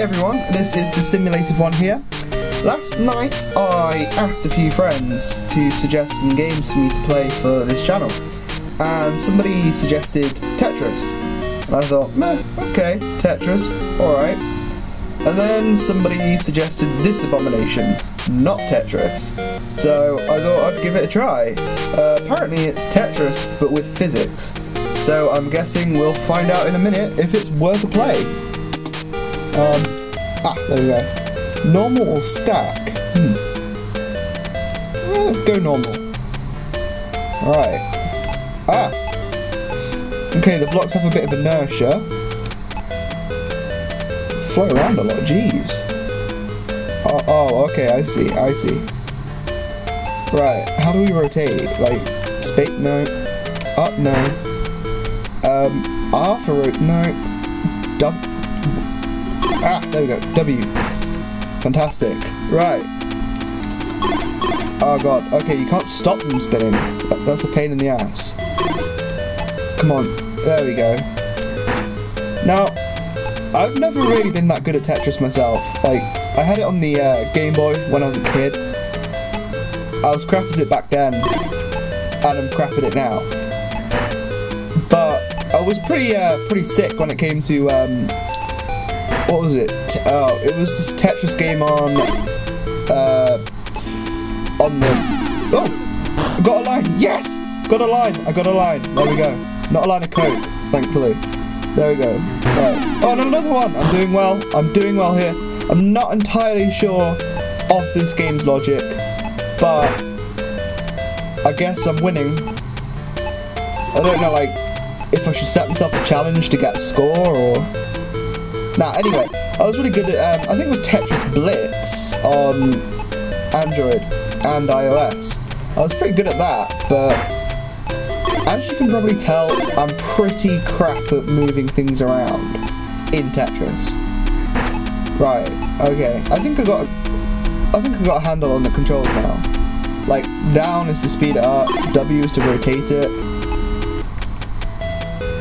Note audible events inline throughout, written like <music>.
everyone, this is the Simulative One here. Last night I asked a few friends to suggest some games for me to play for this channel, and somebody suggested Tetris. And I thought, meh, okay, Tetris, alright. And then somebody suggested this abomination, not Tetris. So I thought I'd give it a try. Uh, apparently it's Tetris, but with physics. So I'm guessing we'll find out in a minute if it's worth a play. Um, ah, there we go. Normal or stack? Hmm. Eh, go normal. Alright. Ah. Okay, the blocks have a bit of inertia. Float around a lot, jeez. Oh, oh, okay, I see, I see. Right, how do we rotate? Like, space, no. Up, no. Um, R for rotate, no. W. Ah, there we go, W. Fantastic. Right. Oh god, okay, you can't stop them spinning. That's a pain in the ass. Come on, there we go. Now, I've never really been that good at Tetris myself. Like, I had it on the uh, Game Boy when I was a kid. I was crap at it back then, and I'm crap at it now. But I was pretty, uh, pretty sick when it came to, um, what was it? Oh, it was this Tetris game on, uh, on the, oh, I got a line, yes! Got a line, I got a line, there we go. Not a line of code, thankfully. There we go. Right. Oh, and another one. I'm doing well. I'm doing well here. I'm not entirely sure of this game's logic, but I guess I'm winning. I don't know, like, if I should set myself a challenge to get a score or... Nah, anyway, I was really good at, um, I think it was Tetris Blitz on Android and iOS. I was pretty good at that, but as you can probably tell, I'm pretty crap at moving things around in Tetris. Right, okay. I think I got I think I got a handle on the controls now. Like, down is to speed it up, W is to rotate it.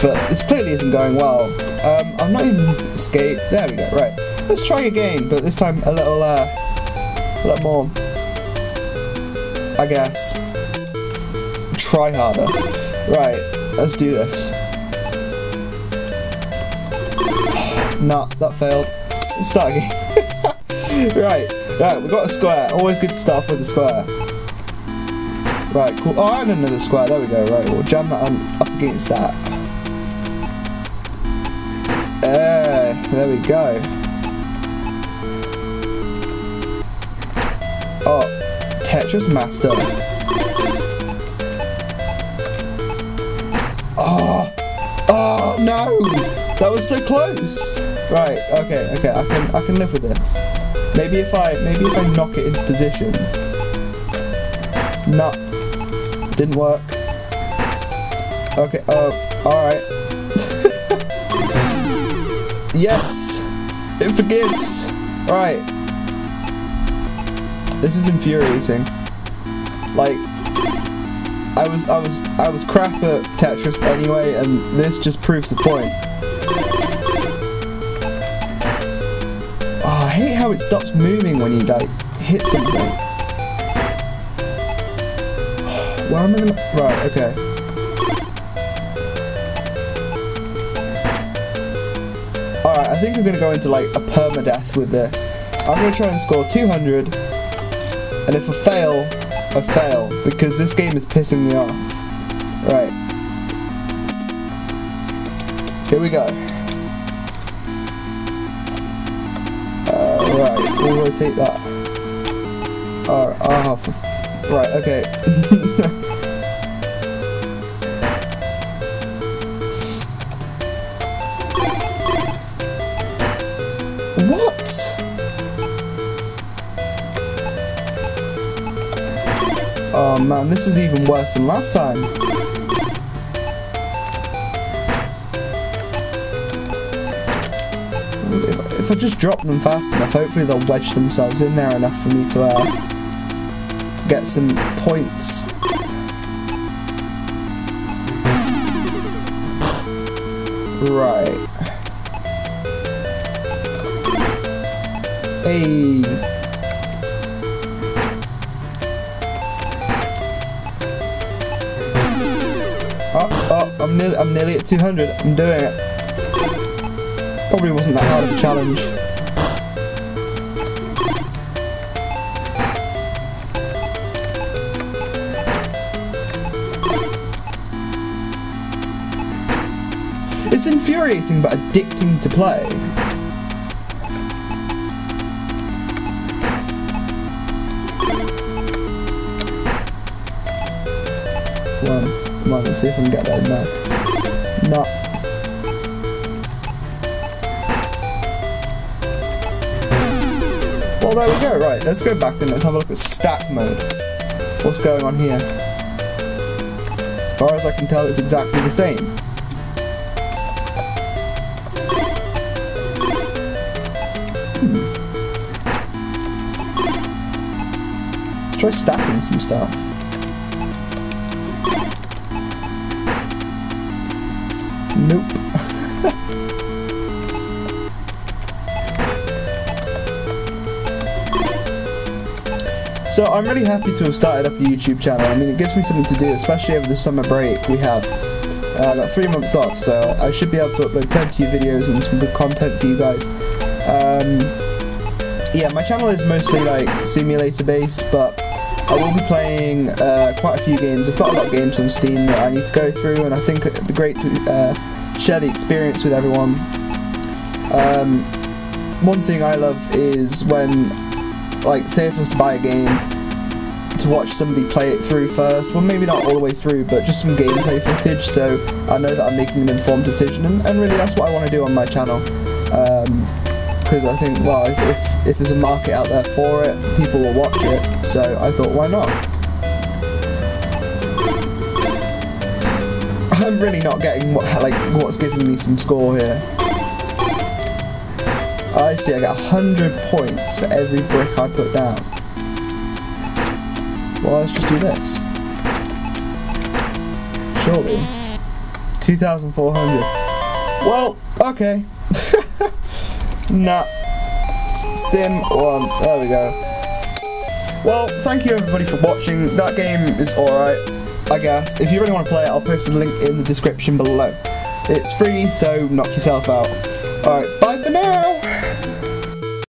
But this clearly isn't going well. Um, I'm not even escape. There we go, right. Let's try again, but this time a little, uh, a little more, I guess, try harder. Right, let's do this. nah, that failed. Let's start again. <laughs> right, right, we got a square. Always good to start off with a square. Right, cool. Oh, and another square. There we go. Right, we'll jam that on up against that. Uh, there we go. Oh, Tetris Master. Oh, oh no! That was so close. Right. Okay. Okay. I can. I can live with this. Maybe if I. Maybe if I knock it into position. No. Didn't work. Okay. Oh. All right. Yes. It forgives. Right. This is infuriating. Like. I was I was I was crap at Tetris anyway, and this just proves the point. Oh, I hate how it stops moving when you like hit something. <sighs> Where am I gonna? Right, okay. Alright, I think I'm gonna go into like a permadeath with this. I'm gonna try and score 200, and if I fail, I fail because this game is pissing me off. Right. Here we go. Uh, right, we'll rotate that. Alright, oh, right, okay. <laughs> Oh man, this is even worse than last time. If, if I just drop them fast enough, hopefully they'll wedge themselves in there enough for me to uh, get some points. Right. Hey. Oh, oh, I'm nearly, I'm nearly at 200. I'm doing it. Probably wasn't that hard of a challenge. It's infuriating but addicting to play. Come on, come on, let's see if I can get that now. No. Well, there we go, right, let's go back and let's have a look at stack mode. What's going on here? As far as I can tell, it's exactly the same. Hmm. Let's try stacking some stuff. Nope. <laughs> so I'm really happy to have started up a YouTube channel. I mean, it gives me something to do, especially over the summer break we have. Uh, got three months off, so I should be able to upload plenty of videos and some good content for you guys. Um, yeah, my channel is mostly like simulator based, but I will be playing uh, quite a few games. I've got a lot of games on Steam that I need to go through, and I think it'd be great to uh, share the experience with everyone. Um, one thing I love is when, like, say if I was to buy a game, to watch somebody play it through first. Well, maybe not all the way through, but just some gameplay footage, so I know that I'm making an informed decision, and, and really that's what I want to do on my channel. Because I think, well, if, if there's a market out there for it, people will watch it, so I thought, why not? I'm really not getting what, like what's giving me some score here. I see, I got 100 points for every brick I put down. Well, let's just do this. Surely. 2,400. Well, okay. <laughs> nah. Sim 1. There we go. Well, thank you everybody for watching. That game is alright, I guess. Uh, if you really want to play it, I'll post a link in the description below. It's free, so knock yourself out. Alright, bye for now!